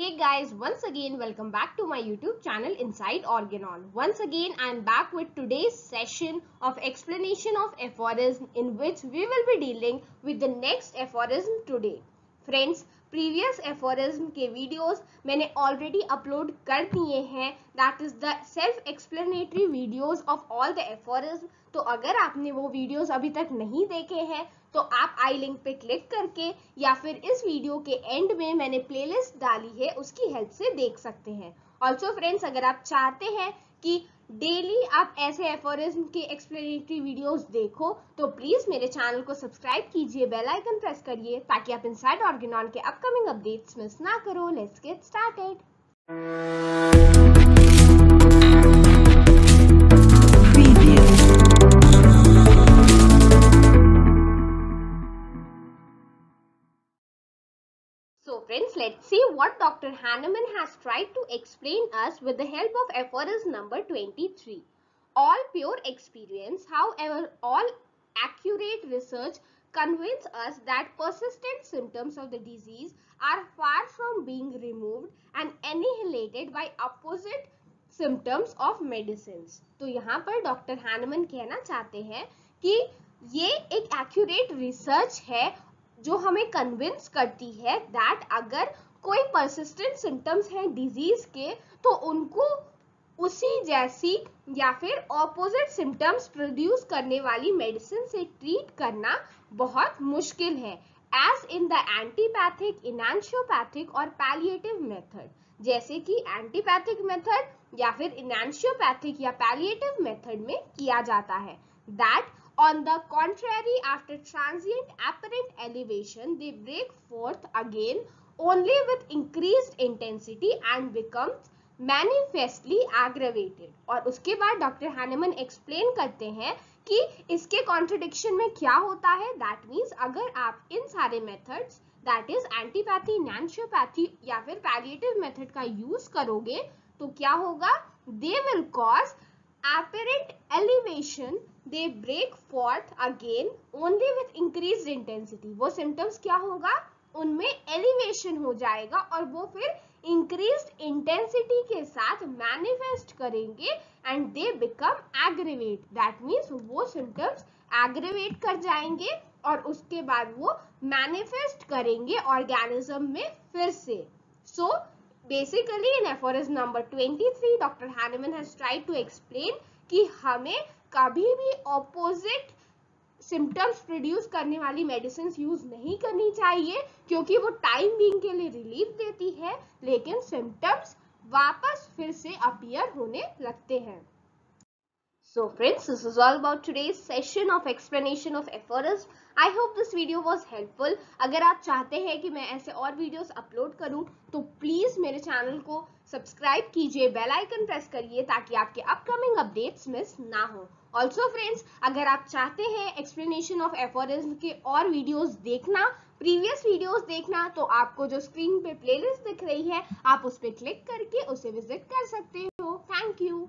Hey guys, once again welcome back to my YouTube channel Inside Organon. Once again I am back with today's session of explanation of aphorism in which we will be dealing with the next aphorism today. Friends, previous aphorism के videos मैंने already upload कर दिए हैं. That is the self explanatory videos of all the aphorism तो अगर आपने वो videos अभी तक नहीं देखे हैं तो आप आई लिंक पे क्लिक करके या फिर इस वीडियो के एंड में मैंने प्लेलिस्ट डाली है, उसकी हेल्प से देख सकते हैं. ऑल्सो फ्रेंड्स अगर आप चाहते हैं कि डेली आप ऐसे एफोरिज्म के एक्सप्लेनेटरी वीडियोस देखो तो प्लीज़ मेरे चैनल को सब्सक्राइब कीजिए बेल आइकन प्रेस करिए, ताकि आप इनसाइड ऑर्गेनॉन के अपकमिंग अपडेट्स मिस ना करो. Let's get started friends, let's see what Dr. Hahnemann has tried to explain us with the help of aphorism number 23. All pure experience, however, all accurate research convince us that persistent symptoms of the disease are far from being removed and annihilated by opposite symptoms of medicines. तो यहाँ पर doctor Hahnemann कहना चाहते हैं कि ये एक accurate research है जो हमें कन्विंस करती है दैट अगर कोई परसिस्टेंट सिम्टम्स हैं डिज़ीज़ के तो उनको उसी जैसी या फिर ऑपोजिट सिम्टम्स प्रोड्यूस करने वाली मेडिसिन से ट्रीट करना बहुत मुश्किल है। As in the antipathic enantiopathic और पैलिएटिव मेथड जैसे कि एंटीपैथिक मेथड या फिर इनैंशियोपैथिक या पैलिएटिव मेथड में किया जाता है। That On the contrary, after transient apparent elevation, they break forth again only with increased intensity and becomes manifestly aggravated. और उसके बाद डॉक्टर हैनेमन एक्सप्लेन करते हैं कि इसके कॉन्ट्रडिक्शन में क्या होता है दैट मीन्स अगर आप इन सारे methods that is antipathy enantiopathy या फिर पैलिएटिव मेथड का यूज़ करोगे तो क्या होगा they will cause apparent elevation they break forth again only with increased intensity वो symptoms क्या होगा उनमें एलिवेशन हो जाएगा और वो फिर इंक्रीज इंटेंसिटी के साथ मैनिफेस्ट करेंगे and they become aggravate that means वो सिम्टम्स एग्रीवेट कर जाएँगे और उसके बाद वो मैनिफेस्ट करेंगे ऑर्गेनिज्म में फिर से सो basically in aphorism number 23 dr hanneman has tried to explain कि हमें कभी भी ऑपोजिट सिम्टम्स प्रोड्यूस करने वाली मेडिसिन यूज़ नहीं करनी चाहिए, क्योंकि वो टाइम बींग के लिए रिलीफ देती है, लेकिन सिम्टम्स वापस फिर से अपियर होने लगते हैं। So friends, this is all about today's session of explanation of aphorism. I hope this video was helpful. अगर आप चाहते हैं कि मैं ऐसे और वीडियोस अपलोड करूँ तो प्लीज़ मेरे चैनल को सब्सक्राइब कीजिए बेल आइकन प्रेस करिए ताकि आपके अपकमिंग अपडेट्स मिस ना हो ऑल्सो फ्रेंड्स अगर आप चाहते हैं एक्सप्लेनेशन ऑफ़ एफोरिज्म के और वीडियोस देखना प्रीवियस वीडियोस देखना तो आपको जो स्क्रीन पे प्लेलिस्ट दिख रही है आप उस पर क्लिक करके उसे विज़िट कर सकते हो थैंक यू